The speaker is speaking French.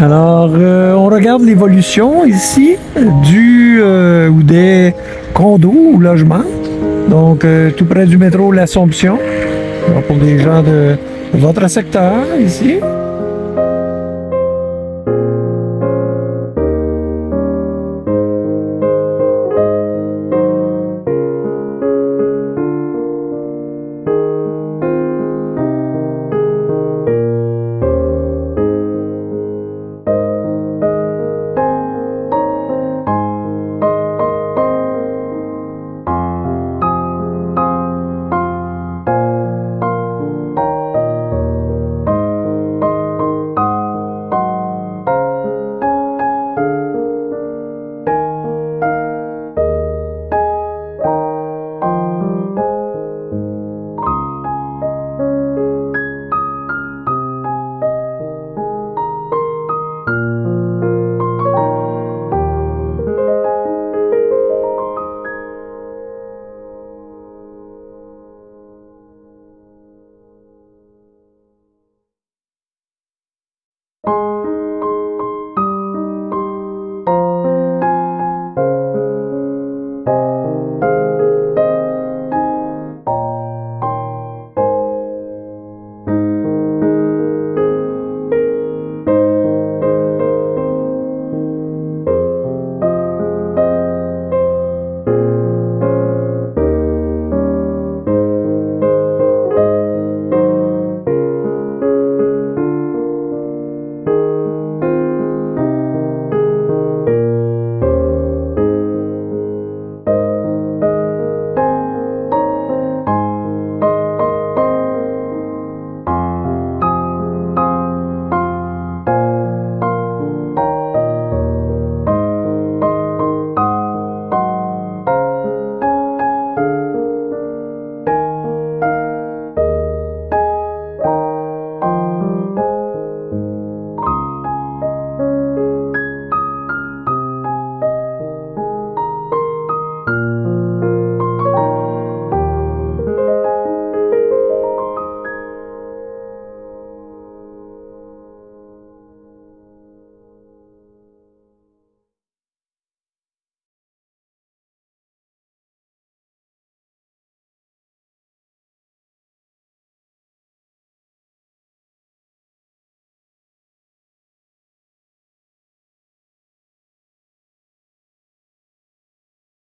Alors, euh, on regarde l'évolution ici du euh, ou des condos ou logements. Donc, euh, tout près du métro L'Assomption. Pour des gens de votre secteur ici.